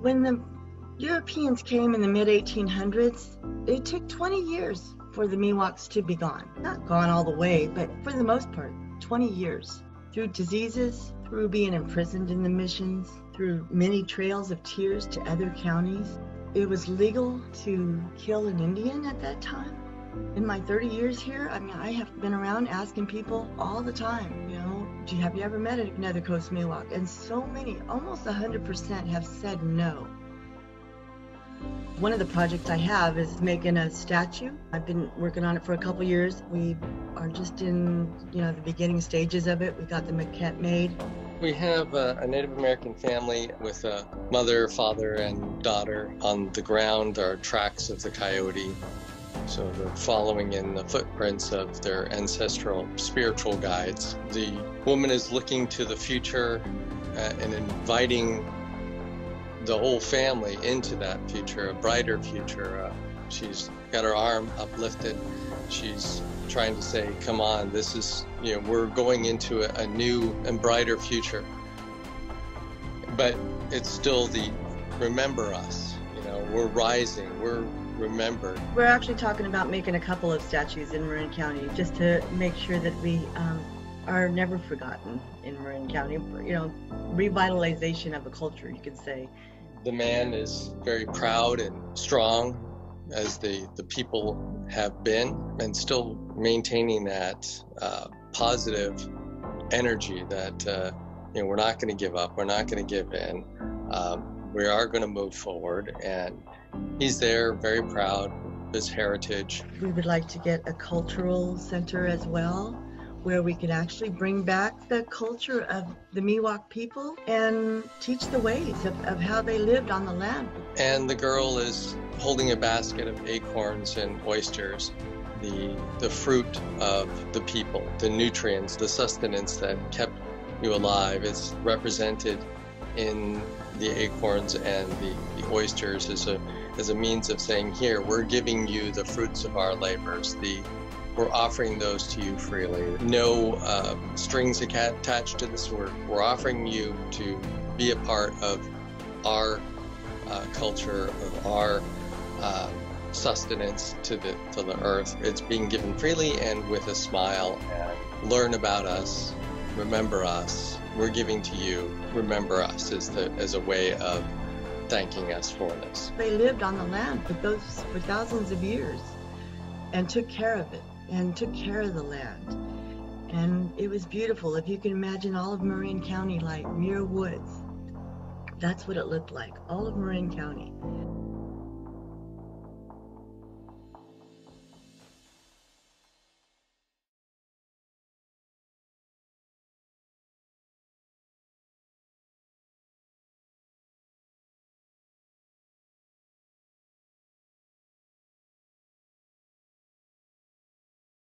When the Europeans came in the mid 1800s, it took 20 years for the Miwoks to be gone. Not gone all the way, but for the most part, 20 years. Through diseases, through being imprisoned in the missions, through many trails of tears to other counties. It was legal to kill an Indian at that time. In my 30 years here, I mean, I have been around asking people all the time, you know, do you, have you ever met another Coast Miwok? And so many, almost 100% have said no. One of the projects I have is making a statue. I've been working on it for a couple years. We are just in, you know, the beginning stages of it. We got the maquette made. We have a, a, Native American family with a mother, father, and daughter. On the ground are tracks of the coyote. So they're following in the footprints of their ancestral spiritual guides. The woman is looking to the future uh, and inviting the whole family into that future, a brighter future. Uh, she's got her arm uplifted. She's trying to say, come on, this is, you know, we're going into a, a new and brighter future. But it's still the remember us, you know, we're rising, we're remembered. We're actually talking about making a couple of statues in Marin County just to make sure that we um, are never forgotten in Marin County. You know, revitalization of a culture, you could say. The man is very proud and strong, as the, the people have been, and still maintaining that uh, positive energy that uh, you know we're not going to give up, we're not going to give in. Um, we are going to move forward, and he's there, very proud of his heritage. We would like to get a cultural center as well where we can actually bring back the culture of the Miwok people and teach the ways of, of how they lived on the land. And the girl is holding a basket of acorns and oysters, the, the fruit of the people, the nutrients, the sustenance that kept you alive is represented in the acorns and the, the oysters as a, as a means of saying, here, we're giving you the fruits of our labors, the we're offering those to you freely. No uh, strings attached to this. We're, we're offering you to be a part of our uh, culture, of our uh, sustenance to the to the earth. It's being given freely and with a smile. Learn about us, remember us. We're giving to you. Remember us as the as a way of thanking us for this. They lived on the land for those for thousands of years and took care of it and took care of the land. And it was beautiful. If you can imagine all of Marin County like Muir Woods, that's what it looked like, all of Marin County.